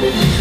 Thank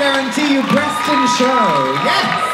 guarantee you Preston show. Yes!